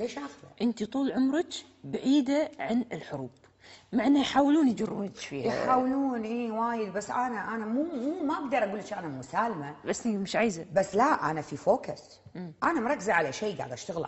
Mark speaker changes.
Speaker 1: ليش اخذه؟
Speaker 2: أنت طول عمرك بعيدة عن الحروب. مع انه يحاولون يجرونك فيها.
Speaker 1: يحاولون إي وايد. بس أنا أنا مو مو ما أقدر أقول لك أنا مسالمة.
Speaker 2: بس مش عايزة.
Speaker 1: بس لا أنا في فوكس. أنا مركزة على شيء قاعدة اشتغل